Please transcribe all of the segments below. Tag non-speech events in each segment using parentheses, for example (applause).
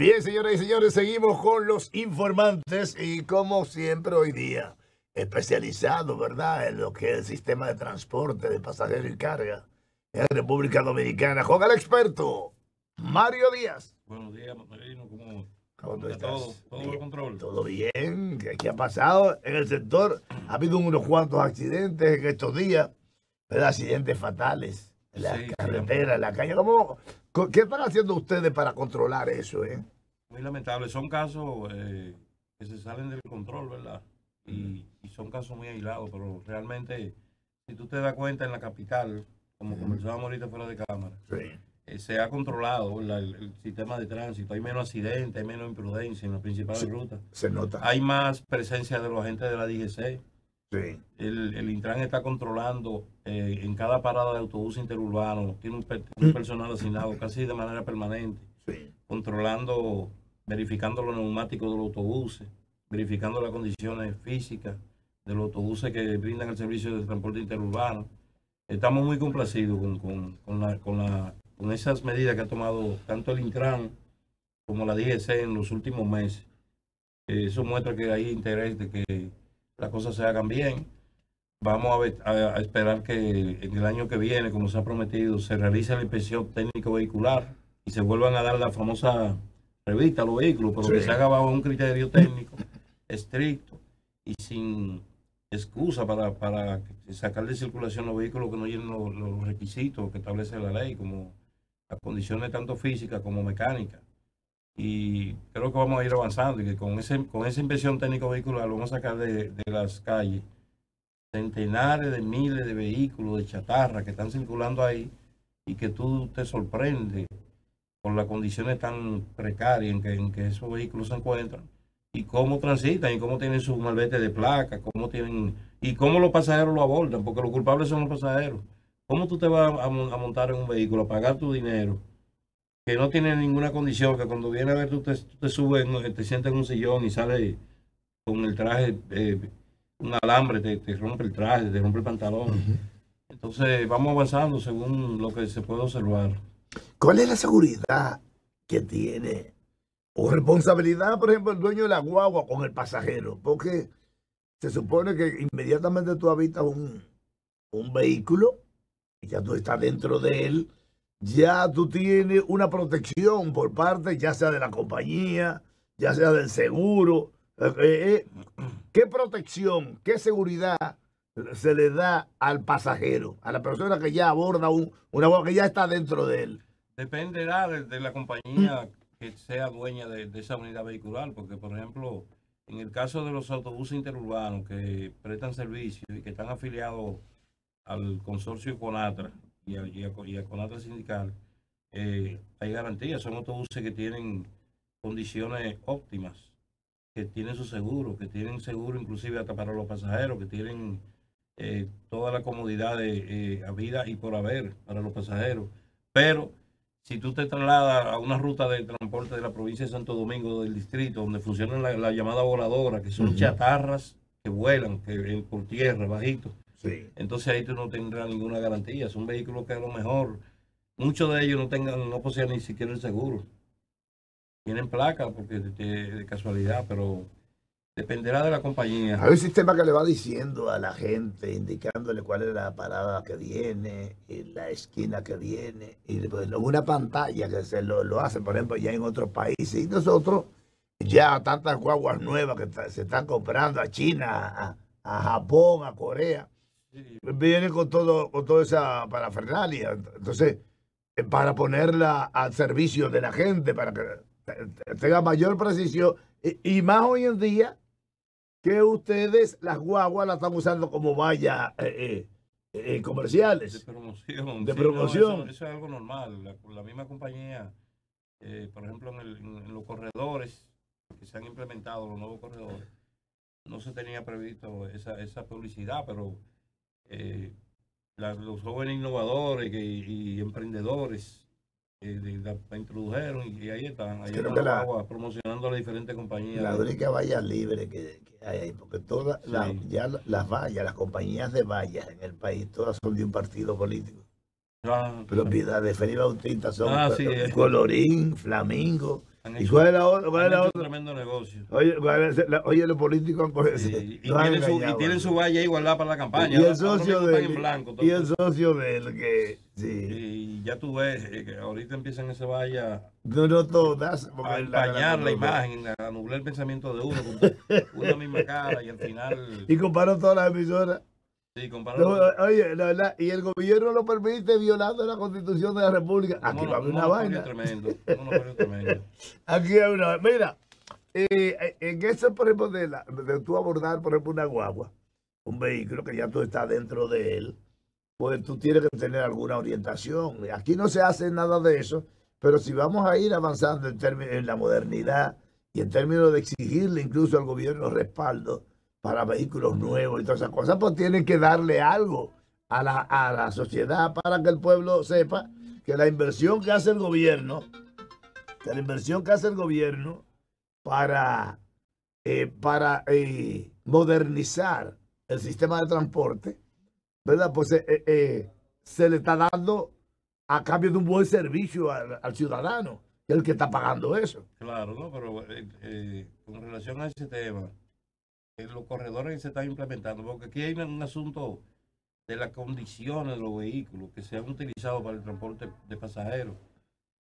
Bien, señoras y señores, seguimos con los informantes y como siempre hoy día, especializado, ¿verdad?, en lo que es el sistema de transporte de pasajeros y carga en República Dominicana, con el experto Mario Díaz. Buenos días, Marino, ¿cómo, ¿Cómo tú está estás? todo? ¿Todo Bien, bajo control? Todo bien, ¿qué, ha pasado en el sector? Ha habido unos cuantos accidentes en estos días, ¿verdad? accidentes fatales en la Sí, en la calle. ¿Cómo, ¿Qué están haciendo ustedes para controlar eso? Eh? Muy lamentable. Son casos eh, que se salen del control, ¿verdad? Y, y son casos muy aislados, pero realmente, si tú te das cuenta en la capital, como conversábamos ahorita fuera de cámara, Sí. eh, se ha controlado el, el sistema de tránsito. Hay menos accidentes, hay menos imprudencia en las principales Sí. rutas. Se nota. Hay más presencia de los agentes de la DGC. Sí. El, el Intran está controlando eh, en cada parada de autobús interurbano, tiene un, per- un personal asignado casi de manera permanente, Sí. controlando, verificando los neumáticos de los autobuses, verificando las condiciones físicas de los autobuses que brindan el servicio de transporte interurbano. Estamos muy complacidos con, con, con, la- con, la- con esas medidas que ha tomado tanto el Intran como la DGC en los últimos meses. Eso muestra que hay interés de que las cosas se hagan bien. Vamos a, ver- a- a esperar que en el año que viene, como se ha prometido, se realice la inspección técnico vehicular y se vuelvan a dar la famosa revista a los vehículos, pero que se haga bajo un criterio técnico estricto y sin excusa para, para sacar de circulación los vehículos que no llenen los, los requisitos que establece la ley, como las condiciones tanto físicas como mecánicas. Y creo que vamos a ir avanzando y que con, ese, con esa inspección técnico vehicular lo vamos a sacar de, de las calles centenares de miles de vehículos de chatarra que están circulando ahí y que tú te sorprendes por las condiciones tan precarias en que, en que esos vehículos se encuentran y cómo transitan y cómo tienen su malvete de placa, cómo tienen y cómo los pasajeros lo abordan, porque los culpables son los pasajeros. ¿Cómo tú te vas a, mon- a montar en un vehículo, a pagar tu dinero, que no tiene ninguna condición, que cuando viene a ver tú te, te subes, te sientas en un sillón y sales con el traje, eh, un alambre, te, te rompe el traje, te rompe el pantalón. Entonces vamos avanzando según lo que se puede observar. ¿Cuál es la seguridad que tiene o responsabilidad, por ejemplo, el dueño de la guagua con el pasajero? Porque se supone que inmediatamente tú habitas un, un vehículo y ya tú estás dentro de él, ya tú tienes una protección por parte, ya sea de la compañía, ya sea del seguro. Eh, eh, eh, ¿Qué protección, qué seguridad se le da al pasajero, a la persona que ya aborda un, una guagua que ya está dentro de él? Dependerá de, la compañía que sea dueña de, esa unidad vehicular, porque por ejemplo, en el caso de los autobuses interurbanos que prestan servicio y que están afiliados al consorcio Conatra y a, y Conatra Sindical, eh, hay garantías, son autobuses que tienen condiciones óptimas, que tienen su seguro, que tienen seguro inclusive hasta para los pasajeros, que tienen eh, toda la comodidad de eh, a vida y por haber para los pasajeros. Pero si tú te trasladas a una ruta de transporte de la provincia de Santo Domingo, del distrito, donde funciona la, la llamada voladora, que son chatarras que vuelan que, eh, por tierra, bajito, Sí. entonces ahí tú no tendrás ninguna garantía. Son vehículos que a lo mejor muchos de ellos no tengan, no posean ni siquiera el seguro. Tienen placa porque de, de- casualidad, pero dependerá de la compañía. Hay un sistema que le va diciendo a la gente, indicándole cuál es la parada que viene, la esquina que viene, y después una pantalla que se lo, lo hace, por ejemplo, ya en otros países. Y nosotros, ya tantas guaguas nuevas que se están comprando a China, a, a Japón, a Corea, Sí, vienen con todo, con toda esa parafernalia. Entonces, para ponerla al servicio de la gente, para que tenga mayor precisión, y, y más hoy en día que ustedes las guaguas las están usando como vallas eh, eh, eh, de comerciales. promoción. De Sí, no, promoción. eso, eso es algo normal. La, la misma compañía, eh, por ejemplo, en, el- en- los corredores que se han implementado, los nuevos corredores, no se tenía previsto esa, esa publicidad, pero eh, la- los jóvenes innovadores que- y, emprendedores de- la, la introdujeron y, y ahí están, ahí están la- promocionando a las diferentes compañías. La única valla libre que, que hay ahí, porque todas Sí. las, ya la- las vallas, las compañías de vallas en el país, todas son de un partido político. Ah, Propiedad de Felipe Bautista son Ah, sí, (laughs) eh. Colorín, Flamingo ¿Y cuál es la otra? ¿Cuál es la otra? tremendo negocio. Oye, ¿cuál es la- oye, los políticos han cogido- Sí, y, tienen su, y tienen su valla igualdad para la campaña. Y el socio de en blanco. él. Y el socio de él, que sí. Y ya tú ves eh, que ahorita empiezan ese valla No, no todas. a la- empañar la imagen, a nublar el pensamiento de uno con una misma cara y al final, (laughs) Y comparó todas las emisoras. Sí, No, oye, la verdad, y el gobierno lo permite violando la constitución de la República. (laughs) Aquí va a haber una vaina. tremendo, tremendo. Aquí hay una Mira, eh, en eso, por ejemplo, de, la, de tú abordar, por ejemplo, una guagua, un vehículo que ya tú estás dentro de él, pues tú tienes que tener alguna orientación. Aquí no se hace nada de eso, pero si vamos a ir avanzando en, términos, en la modernidad y en términos de exigirle incluso al gobierno respaldo para vehículos nuevos y todas esas cosas, pues tienen que darle algo a la, a la sociedad para que el pueblo sepa que la inversión que hace el gobierno, que la inversión que hace el gobierno para, eh, para eh, modernizar el sistema de transporte, ¿verdad? Pues eh, se le está dando a cambio de un buen servicio al, al ciudadano, que es el que está pagando eso. Claro, ¿no? Pero con relación a ese tema, los corredores que se están implementando, porque aquí hay un, un asunto de las condiciones de los vehículos que se han utilizado para el transporte de pasajeros.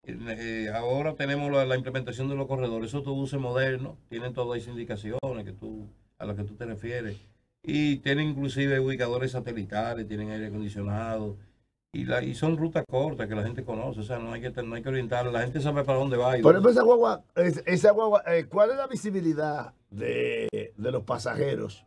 Eh, ahora tenemos la, implementación de los corredores, esos autobuses modernos, tienen todas esas indicaciones que tú, a las que tú te refieres, y tienen inclusive ubicadores satelitales, tienen aire acondicionado, y, la, y son rutas cortas que la gente conoce, o sea, no hay que, no hay que orientar, la gente sabe para dónde va. y Por ejemplo, esa guagua, es- esa guagua eh, ¿cuál es la visibilidad de, de los pasajeros?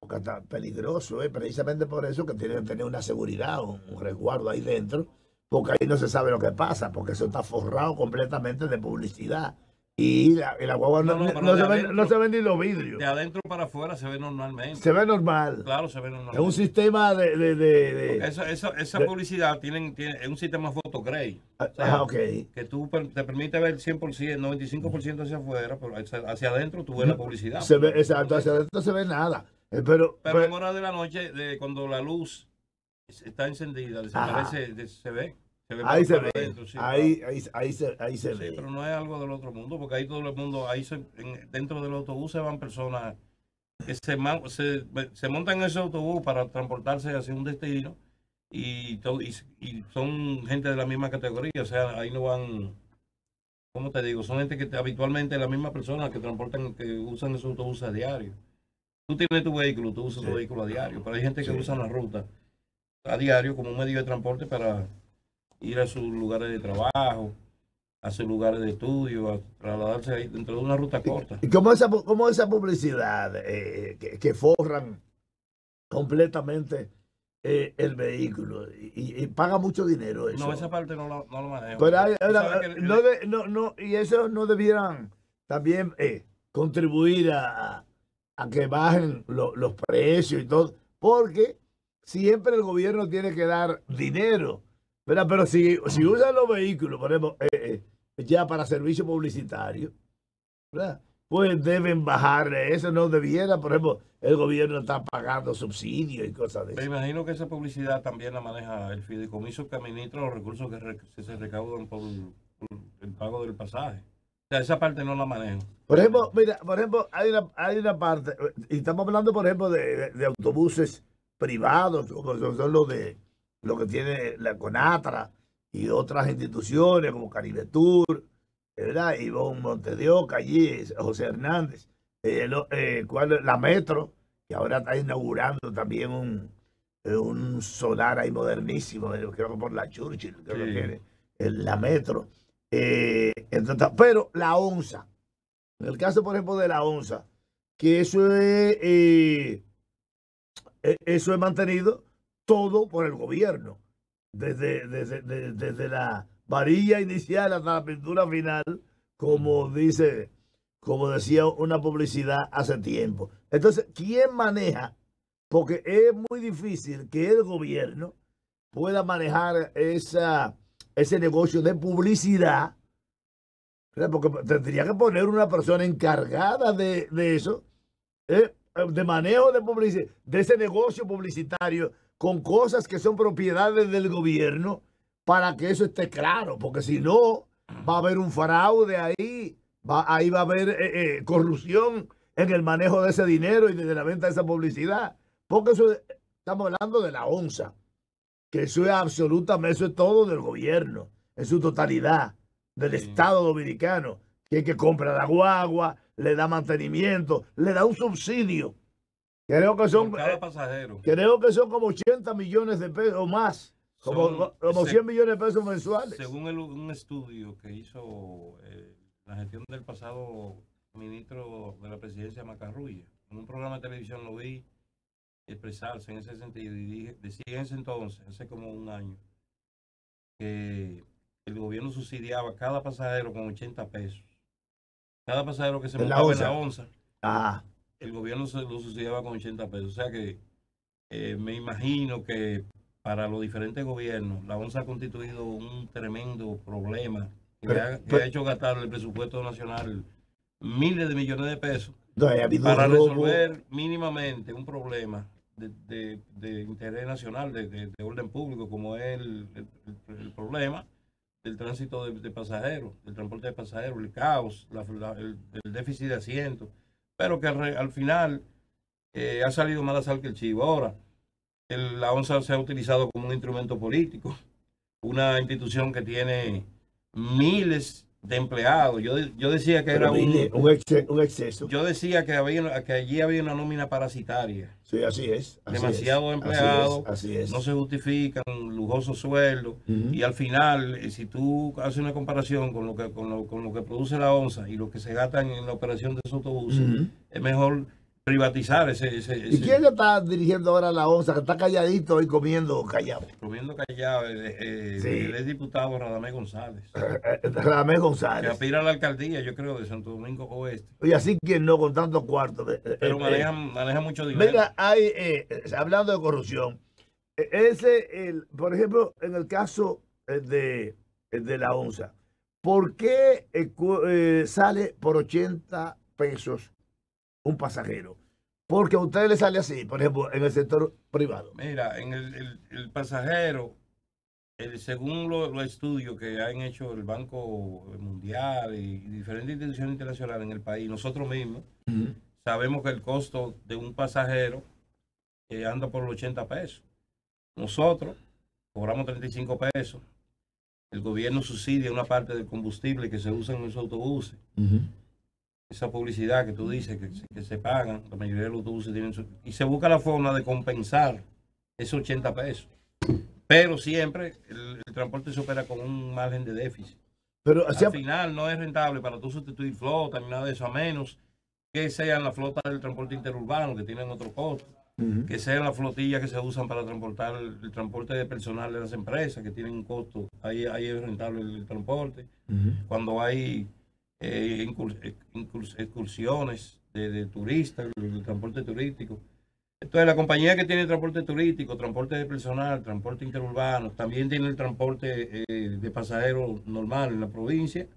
Porque está peligroso, ¿eh? precisamente por eso que tienen que tener una seguridad, un, un resguardo ahí dentro, porque ahí no se sabe lo que pasa, porque eso está forrado completamente de publicidad. Y la, y la guagua no, se ven, adentro. no se ven ni los vidrios. de adentro para afuera se ve normalmente. Se ve normal. Claro, se ve Es normalmente. un sistema de... de, de- eso, esa de- publicidad tienen, tiene, es un sistema photogray, ah, ok. que tú te permite ver 100%, 95% hacia afuera, pero hacia, hacia adentro tú ves la publicidad. Se ve, exacto, hacia adentro no se ve nada. Eh, Pero, Pero en pero- hora de la noche, de cuando la luz está encendida, desaparece, de- se ve. Ahí se adentro, sí, ahí, ahí, ahí se, ahí se Sí, ve. pero no es algo del otro mundo, porque ahí todo el mundo, ahí se- en- dentro del autobús se van personas que se, se, se montan en ese autobús para transportarse hacia un destino y, to- y, y son gente de la misma categoría, o sea, ahí no van, ¿cómo te digo? Son gente que te- habitualmente la misma persona que transportan, que usan esos autobuses a diario. Tú tienes tu vehículo, tú usas Sí. tu vehículo a diario, pero hay gente que usa la ruta a diario como un medio de transporte para ir a sus lugares de trabajo, a sus lugares de estudio, a trasladarse ahí dentro de una ruta corta. ¿Y cómo esa, cómo esa publicidad eh, que, que forran completamente eh, el vehículo y, y- paga mucho dinero eso? No, esa parte no la, no lo manejo. Pero hay- el- no, de- no, no, y eso no debieran también eh, contribuir a, a que bajen lo- los precios y todo, porque siempre el gobierno tiene que dar dinero, ¿verdad? Pero si, si usan los vehículos, por ejemplo, eh, eh, ya para servicio publicitario, ¿verdad? Pues deben bajarle eso, no debiera, por ejemplo, el gobierno está pagando subsidios y cosas de Me eso. imagino que esa publicidad también la maneja el fideicomiso que administra los recursos que, re- que se recaudan por, por el pago del pasaje. O sea, esa parte no la manejo. Por ejemplo, mira, por ejemplo, hay una, hay una parte, y estamos hablando, por ejemplo, de, de- de autobuses privados, como son los de lo que tiene la Conatra y otras instituciones como Caribe Tour, ¿verdad? Ivonne Montedioca allí, es José Hernández, eh, lo- eh, ¿cuál es? la Metro, que ahora está inaugurando también un, eh, un solar ahí modernísimo, eh, creo que por la Churchill, creo que Sí. el- la Metro. Entonces, pero la ONSA, en el caso, por ejemplo, de la ONSA, que eso es, eso es mantenido todo por el gobierno, desde, desde, desde, desde la varilla inicial hasta la pintura final, como dice, como decía una publicidad hace tiempo. Entonces, ¿quién maneja? Porque es muy difícil que el gobierno pueda manejar esa, ese negocio de publicidad ¿verdad? Porque tendría que poner una persona encargada de, de eso, ¿eh? de manejo de publicidad, de ese negocio publicitario con cosas que son propiedades del gobierno para que eso esté claro, porque si no, va a haber un fraude ahí va, ahí va a haber eh, eh, corrupción en el manejo de ese dinero y de la venta de esa publicidad. Porque eso estamos hablando de la onza, que eso es absolutamente, eso es todo del gobierno, en su totalidad, del Estado dominicano, que es que compra la guagua, le da mantenimiento, le da un subsidio. Creo que son, cada pasajero. creo que son como 80 millones de pesos o más, como, como 100 millones de pesos mensuales. Según el, un estudio que hizo eh, la gestión del pasado ministro de la presidencia Macarrulla, en un programa de televisión lo vi expresarse en ese sentido y dije, decía en ese entonces, hace como un año, que el gobierno subsidiaba cada pasajero con 80 pesos. Cada pasajero que se montaba en la onza, ah. El gobierno se lo subsidiaba con 80 pesos. O sea que eh, me imagino que para los diferentes gobiernos, la onza ha constituido un tremendo problema que, ha, hecho gastar el presupuesto nacional miles de millones de pesos para resolver mínimamente un problema de, interés nacional, de, orden público, como es el, problema del tránsito de, pasajeros, del transporte de pasajeros, el caos, el, déficit de asientos, pero que al, final eh, ha salido más a sal que el chivo. Ahora, la ONSA se ha utilizado como un instrumento político, una institución que tiene miles de empleados. Yo, yo decía que era un, un, exceso. Yo decía que, había, que allí había una nómina parasitaria. Sí, así es. Demasiados empleados. Así es, No se justifican lujosos sueldos. Y al final, eh, si tú haces una comparación con lo que, con lo, con lo que produce la ONSA y lo que se gasta en la operación de esos autobuses, es mejor privatizar ese, ese, ¿Y quién está dirigiendo ahora la ONSA? Que está calladito y comiendo callado. Comiendo callado. Eh, eh, Él es diputado Radamés González. Eh, Radamés González. Que aspira a la alcaldía, yo creo, de Santo Domingo Oeste. Y así quien no, con tantos cuartos. Pero maneja, maneja, mucho dinero. Mira, hay, hablando de corrupción, ese, el, por ejemplo, en el caso de, de la ONSA, ¿por qué sale por 80 pesos un pasajero. Porque a ustedes les sale así, por ejemplo, en el sector privado. Mira, en el, pasajero, el, según los estudios que han hecho el Banco Mundial y, diferentes instituciones internacionales en el país, nosotros mismos sabemos que el costo de un pasajero eh, anda por los 80 pesos. Nosotros cobramos 35 pesos. El gobierno subsidia una parte del combustible que se usa en los autobuses esa publicidad que tú dices que, se pagan, la mayoría de los autobuses tienen su, y se busca la forma de compensar esos 80 pesos. Pero siempre el, transporte se opera con un margen de déficit. Pero al final no es rentable para tú sustituir flota ni nada de eso, a menos que sean la flota del transporte interurbano que tienen otro costo, que sean las flotillas que se usan para transportar el, transporte de personal de las empresas que tienen un costo, ahí, ahí es rentable el, transporte. Cuando hay eh, excursiones de, turistas, el, transporte turístico. Entonces, la compañía que tiene transporte turístico, transporte de personal, transporte interurbano, también tiene el transporte eh, de pasajeros normal en la provincia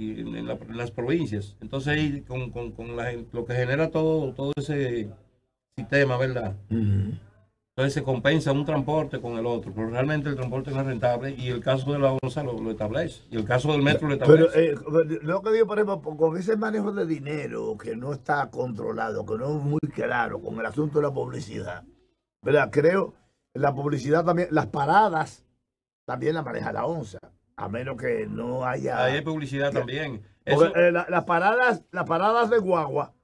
y en, las provincias. Entonces, ahí con, con, la, lo que genera todo, todo ese sistema, ¿verdad? Entonces se compensa un transporte con el otro, pero realmente el transporte no es rentable y el caso de la ONSA lo, establece. Y el caso del metro lo establece. Pero eh, lo que digo, por ejemplo, con ese manejo de dinero que no está controlado, que no es muy claro con el asunto de la publicidad, ¿verdad? Creo la publicidad también, las paradas también la maneja la ONSA, a menos que no haya... hay publicidad también. Eh, las, paradas, las paradas de guagua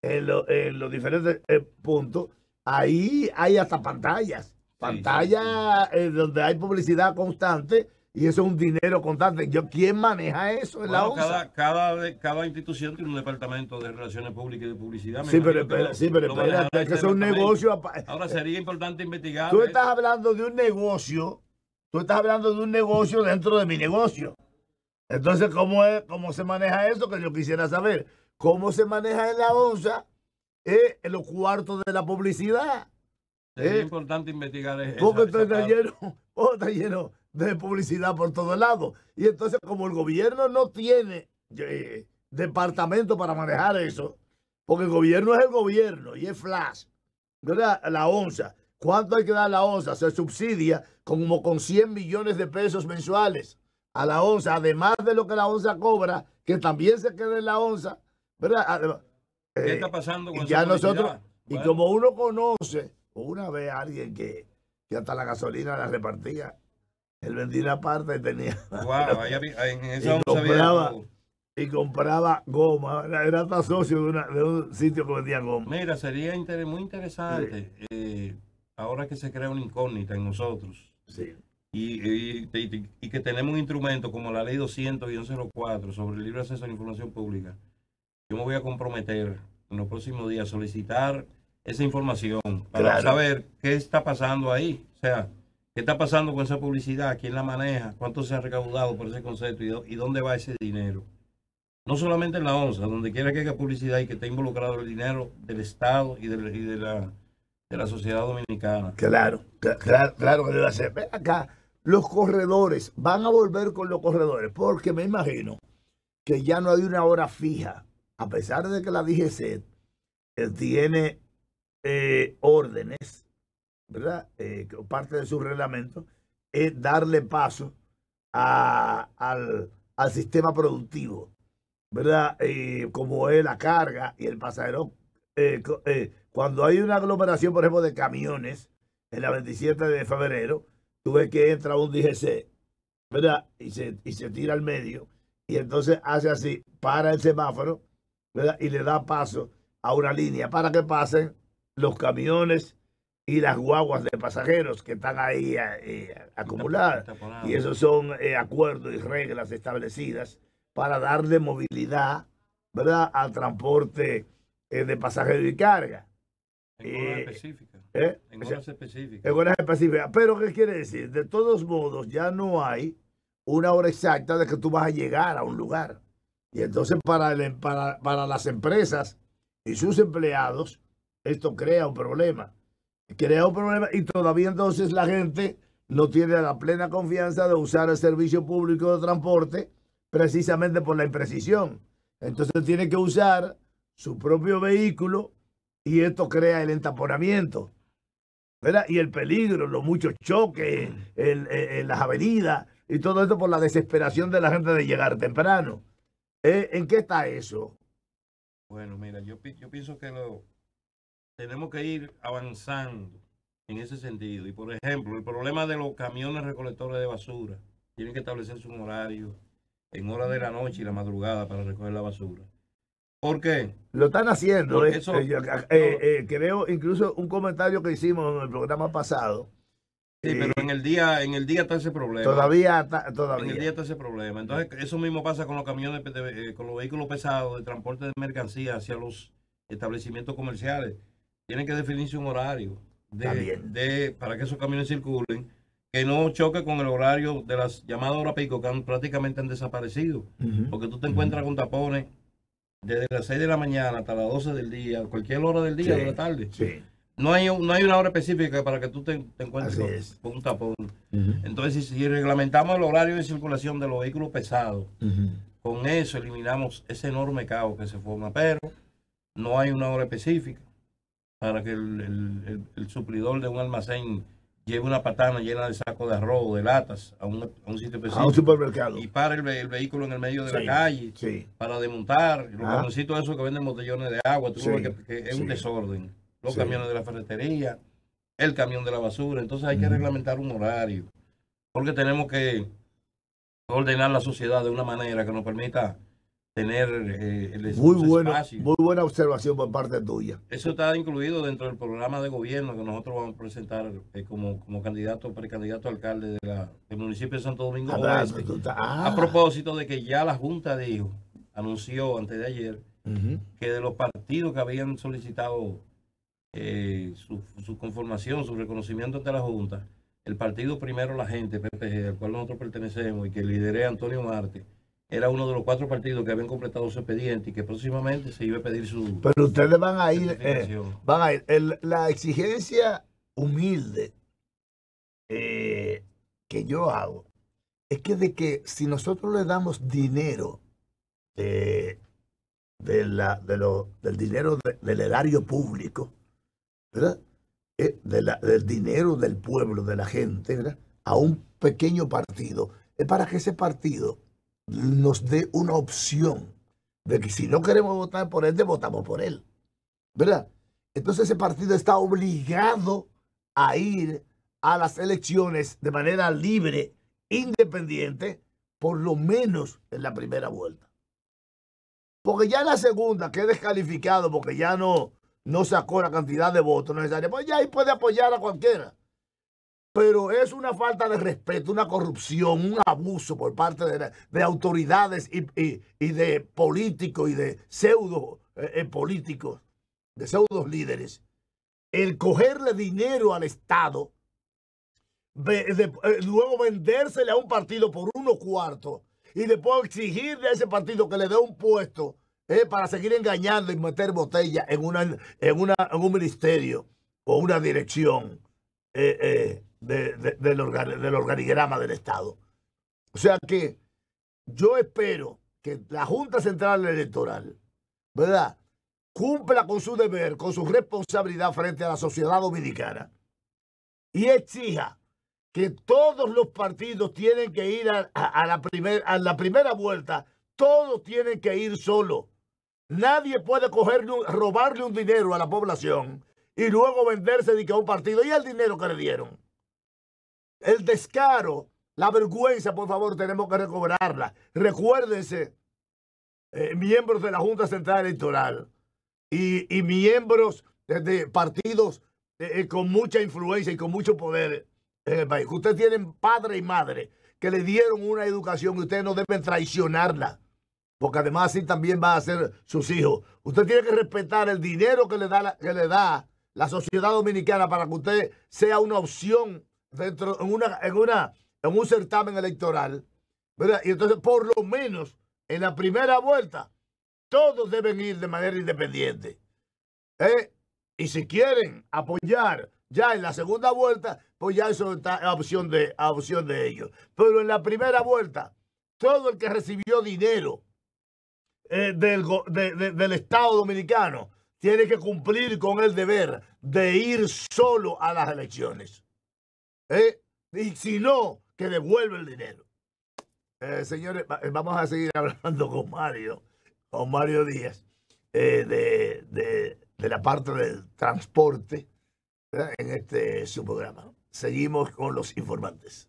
en, los diferentes eh, puntos ahí hay hasta pantallas. Pantallas eh, donde hay publicidad constante y eso es un dinero constante. Yo, ¿Quién maneja eso en la cada, cada, cada, institución tiene un departamento de relaciones públicas y de publicidad. sí, pero, espera, sí, pero espera, que es un negocio. Ahora sería importante investigar. Tú estás hablando de un negocio, tú estás hablando de un negocio dentro de mi negocio. Entonces, ¿cómo, es, cómo se maneja eso? Que yo quisiera saber. ¿Cómo se maneja en la ONSA en los cuartos de la publicidad. Es eh, importante investigar eso. Porque está, lleno, (laughs) está lleno de publicidad por todos lados. Y entonces, como el gobierno no tiene eh, departamento para manejar eso, porque el gobierno es el gobierno y es flash, ¿verdad? La onza. ¿Cuánto hay que dar la onza? Se subsidia como con 100 millones de pesos mensuales a la onza, además de lo que la onza cobra, que también se quede en la onza, ¿verdad? ¿Qué está pasando con y ya nosotros, y como uno conoce, una vez a alguien que, que hasta la gasolina la repartía, él vendía una parte y tenía. (laughs) Wow, en (laughs) esa y, compraba, y compraba goma. Era, hasta socio de, una, de, un sitio que vendía goma. Mira, sería muy interesante eh, ahora que se crea una incógnita en nosotros. Sí. Y, y, que tenemos un instrumento como la ley 200-04 sobre el libre acceso a la información pública. Yo me voy a comprometer en los próximos días a solicitar esa información para saber qué está pasando ahí. O sea, qué está pasando con esa publicidad, quién la maneja, cuánto se ha recaudado por ese concepto y, dónde va ese dinero. No solamente en la ONSA, donde quiera que haya publicidad y que esté involucrado el dinero del Estado y de, de, la, de la sociedad dominicana. Claro, claro, claro que debe hacer. Ven acá, los corredores, van a volver con los corredores, porque me imagino que ya no hay una hora fija, a pesar de que la DGC eh, tiene eh, órdenes, ¿verdad? Eh, parte de su reglamento es darle paso al, sistema productivo, ¿verdad? Como es la carga y el pasajero. cuando hay una aglomeración, por ejemplo, de camiones en la 27 de febrero, tú ves que entra un DGC, ¿verdad? Y se, y se tira al medio y entonces hace así, para el semáforo, ¿verdad? Y le da paso a una línea para que pasen los camiones y las guaguas de pasajeros que están ahí eh, eh, acumuladas. Y esos son eh, acuerdos y reglas establecidas para darle movilidad ¿verdad? al transporte de pasajeros y carga. En horas específicas. En horas específicas. En horas específicas. Pero, ¿qué quiere decir? De todos modos, ya no hay una hora exacta de que tú vas a llegar a un lugar. Y entonces, para, el, para, para las empresas y sus empleados, esto crea un problema. Crea un problema y todavía entonces la gente no tiene la plena confianza de usar el servicio público de transporte precisamente por la imprecisión. Entonces tiene que usar su propio vehículo y esto crea el entaponamiento. ¿verdad? Y el peligro, los muchos choques en, las avenidas y todo esto por la desesperación de la gente de llegar temprano. ¿Eh? ¿En qué está eso? Bueno, mira, yo, yo pienso que lo, tenemos que ir avanzando en ese sentido. Y por ejemplo, el problema de los camiones recolectores de basura, tienen que establecerse un horario en hora de la noche y la madrugada para recoger la basura. ¿Por qué? Lo están haciendo. Eh, eh, eh, creo incluso un comentario que hicimos en el programa pasado. Sí, pero en el día, en el día está ese problema. Todavía todavía. En el día está ese problema. Entonces, eso mismo pasa con los camiones, con los vehículos pesados de transporte de mercancía hacia los establecimientos comerciales tienen que definirse un horario de, para que esos camiones circulen, que no choque con el horario de las llamadas horas pico que han, prácticamente han desaparecido. Porque tú te encuentras con tapones desde las 6 de la mañana hasta las 12 del día, cualquier hora del día, de la tarde. No hay, no hay una hora específica para que tú te, encuentres con, un tapón. Entonces, si, reglamentamos el horario de circulación de los vehículos pesados, con eso eliminamos ese enorme caos que se forma. Pero no hay una hora específica para que el, suplidor de un almacén lleve una patana llena de sacos de arroz, de latas, a un, sitio específico. A un supermercado. Y para el, vehículo en el medio de la calle para desmontar. Los ah. esos que venden botellones de agua, tú ves que, es un desorden. Los camiones de la ferretería, el camión de la basura. Entonces hay que reglamentar un horario. Porque tenemos que ordenar la sociedad de una manera que nos permita tener eh, el muy bueno, Muy buena observación por parte tuya. Eso está incluido dentro del programa de gobierno que nosotros vamos a presentar eh, como, como candidato, precandidato alcalde de la, del municipio de Santo Domingo ah, A ah. propósito de que ya la Junta dijo, anunció antes de ayer, que de los partidos que habían solicitado eh, su, su, conformación, su reconocimiento ante la Junta, el partido Primero la Gente, PPG, al cual nosotros pertenecemos y que lideré Antonio Marte, era uno de los cuatro partidos que habían completado su expediente y que próximamente se iba a pedir su. Pero ustedes van a ir, eh, van a ir. la exigencia humilde eh, que yo hago es que de que si nosotros le damos dinero de, la, de lo, del dinero del erario público, ¿verdad? Eh, de la, del dinero del pueblo, de la gente, ¿verdad? A un pequeño partido, es para que ese partido nos dé una opción de que si no queremos votar por él, votamos por él. ¿Verdad? Entonces ese partido está obligado a ir a las elecciones de manera libre, independiente, por lo menos en la primera vuelta. Porque ya en la segunda, que es descalificado porque ya no, no sacó la cantidad de votos necesarios, pues ya ahí puede apoyar a cualquiera. Pero es una falta de respeto, una corrupción, un abuso por parte de, autoridades y, de políticos y de pseudo eh, eh, políticos, de pseudos líderes, el cogerle dinero al Estado eh, luego vendérsele a un partido por uno cuarto y después exigirle a ese partido que le dé un puesto eh, para seguir engañando y meter botella en, una, en, una, en un ministerio o una dirección eh, del, del organigrama del Estado. O sea que yo espero que la Junta Central Electoral, ¿verdad? Cumpla con su deber, con su responsabilidad frente a la sociedad dominicana y exija que todos los partidos tienen que ir a, la, a la primera vuelta, todos tienen que ir solo. Nadie puede cogerle, robarle un dinero a la población y luego venderse de que a un partido y el dinero que le dieron. El descaro, la vergüenza, por favor, tenemos que recobrarla. Recuérdense, eh, miembros de la Junta Central Electoral y, miembros de, partidos eh, con mucha influencia y con mucho poder en el país. Ustedes tienen padre y madre que le dieron una educación y ustedes no deben traicionarla. Porque además así también va a ser sus hijos. Usted tiene que respetar el dinero que le da la, que le da la sociedad dominicana para que usted sea una opción dentro en una en una en un certamen electoral, ¿verdad? Y entonces por lo menos en la primera vuelta todos deben ir de manera independiente. ¿eh? Y si quieren apoyar ya en la segunda vuelta, pues ya eso está a opción de, opción de ellos. Pero en la primera vuelta, todo el que recibió dinero eh, del, Estado Dominicano tiene que cumplir con el deber de ir solo a las elecciones. ¿Eh? Y si no, que devuelve el dinero. Eh, señores, vamos a seguir (laughs) hablando con Mario, con Mario Díaz, de, de la parte del transporte en este su programa. Seguimos con los informantes.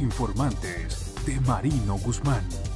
Informantes de Marino Guzmán.